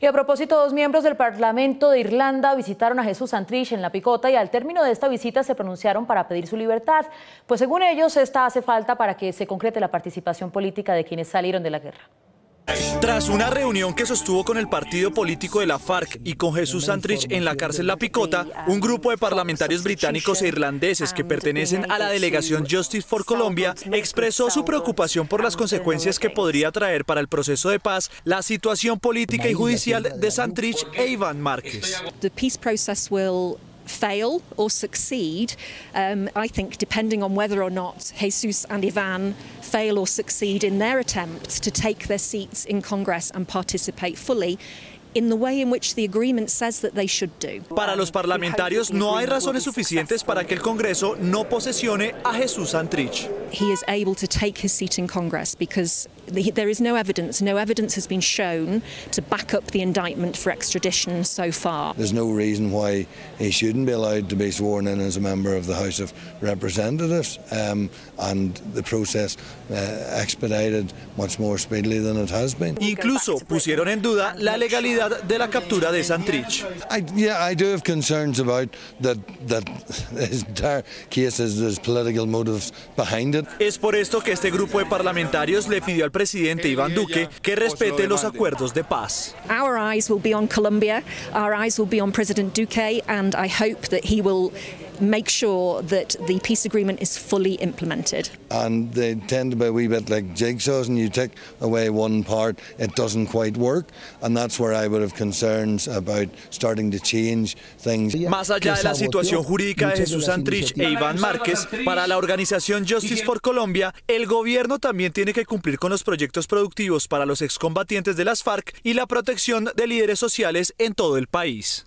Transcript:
Y a propósito, dos miembros del Parlamento de Irlanda visitaron a Jesús Santrich en la Picota y al término de esta visita se pronunciaron para pedir su libertad, pues según ellos esta hace falta para que se concrete la participación política de quienes salieron de la guerra. Tras una reunión que sostuvo con el partido político de la FARC y con Jesús Santrich en la cárcel La Picota, un grupo de parlamentarios británicos e irlandeses que pertenecen a la delegación Justice for Colombia expresó su preocupación por las consecuencias que podría traer para el proceso de paz la situación política y judicial de Santrich e Iván Márquez. Fail or succeed, um, I think, depending on whether or not Jesus and Ivan fail or succeed in their attempts to take their seats in Congress and participate fully, in the way in which the agreement says that they should do. Para los parlamentarios no hay razones suficientes para que el Congreso no posesione a Jesús Santrich. He is able to take his seat in Congress because the, there is no evidence, no evidence has been shown to back up the indictment for extradition so far. There's no reason why he shouldn't be allowed to be sworn in as a member of the House of Representatives um, and the process uh, expedited much more speedily than it has been. Incluso pusieron en duda la legalidad de la captura de Santrich. I, yeah, I do have concerns about that that his entire case is there's political motives behind it. Es por esto que este grupo de parlamentarios le pidió al presidente Iván Duque que respete los acuerdos de paz. Our eyes will be on Colombia, our eyes will be on President Duque and I hope that he will make sure that the peace agreement is fully implemented. And they tend to be a wee bit like jigsaws and you take away one part, it doesn't quite work. And that's where I would have concerns about starting to change things. Más allá de la situación jurídica de Jesús Santrich e Iván Márquez, para la organización Justice for Colombia, el gobierno también tiene que cumplir con los proyectos productivos para los excombatientes de las FARC y la protección de líderes sociales en todo el país.